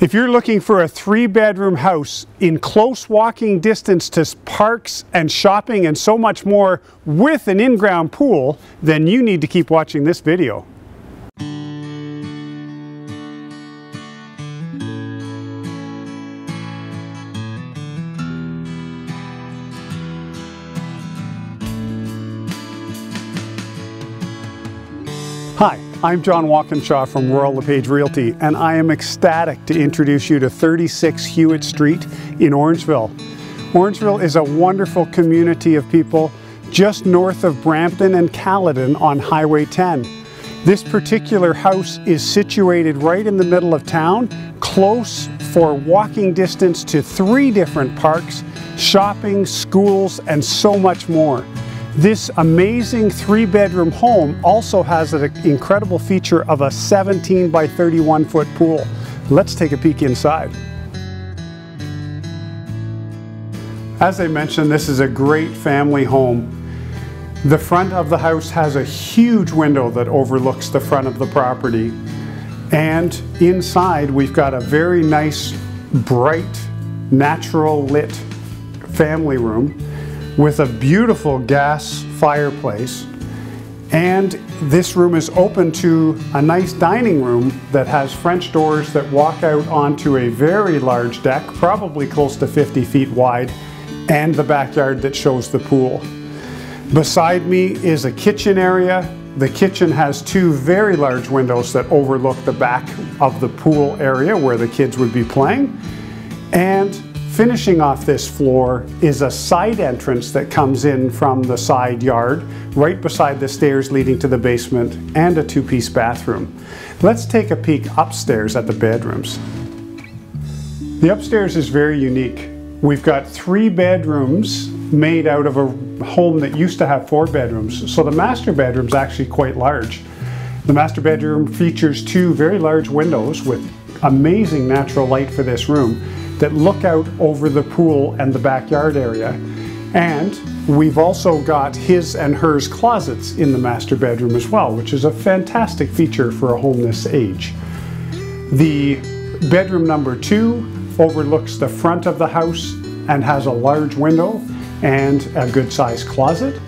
If you're looking for a three bedroom house in close walking distance to parks and shopping and so much more with an in-ground pool, then you need to keep watching this video. Hi, I'm John Walkinshaw from Royal LePage Realty, and I am ecstatic to introduce you to 36 Hewitt Street in Orangeville. Orangeville is a wonderful community of people just north of Brampton and Caledon on Highway 10. This particular house is situated right in the middle of town, close for walking distance to three different parks, shopping, schools, and so much more. This amazing three bedroom home also has an incredible feature of a 17 by 31 foot pool. Let's take a peek inside. As I mentioned, this is a great family home. The front of the house has a huge window that overlooks the front of the property. And inside we've got a very nice, bright, natural lit family room with a beautiful gas fireplace. And this room is open to a nice dining room that has French doors that walk out onto a very large deck, probably close to 50 feet wide, and the backyard that shows the pool. Beside me is a kitchen area. The kitchen has two very large windows that overlook the back of the pool area where the kids would be playing. And Finishing off this floor is a side entrance that comes in from the side yard, right beside the stairs leading to the basement, and a two-piece bathroom. Let's take a peek upstairs at the bedrooms. The upstairs is very unique. We've got three bedrooms made out of a home that used to have four bedrooms, so the master bedroom is actually quite large. The master bedroom features two very large windows with amazing natural light for this room that look out over the pool and the backyard area. And we've also got his and hers closets in the master bedroom as well, which is a fantastic feature for a home this age. The bedroom number two overlooks the front of the house and has a large window and a good sized closet.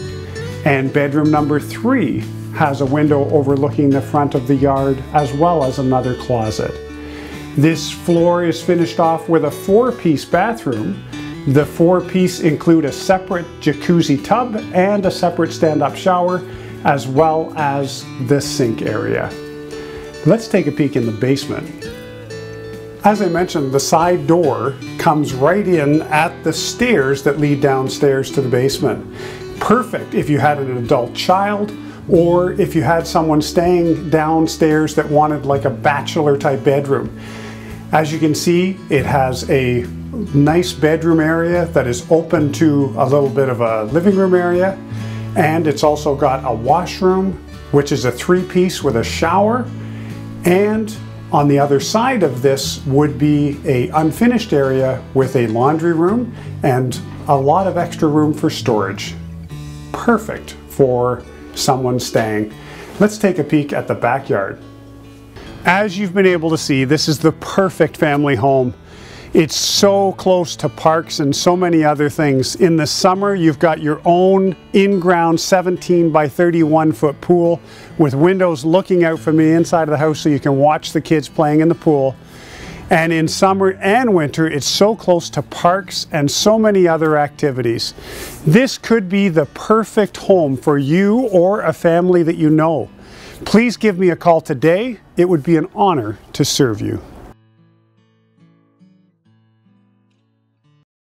And bedroom number three has a window overlooking the front of the yard as well as another closet. This floor is finished off with a four-piece bathroom. The four-piece include a separate jacuzzi tub and a separate stand-up shower, as well as the sink area. Let's take a peek in the basement. As I mentioned, the side door comes right in at the stairs that lead downstairs to the basement. Perfect if you had an adult child or if you had someone staying downstairs that wanted like a bachelor type bedroom. As you can see, it has a nice bedroom area that is open to a little bit of a living room area. And it's also got a washroom, which is a three piece with a shower. And on the other side of this would be a unfinished area with a laundry room and a lot of extra room for storage. Perfect for someone staying. Let's take a peek at the backyard. As you've been able to see, this is the perfect family home. It's so close to parks and so many other things. In the summer, you've got your own in-ground 17 by 31 foot pool with windows looking out from the inside of the house so you can watch the kids playing in the pool. And in summer and winter, it's so close to parks and so many other activities. This could be the perfect home for you or a family that you know. Please give me a call today. It would be an honor to serve you.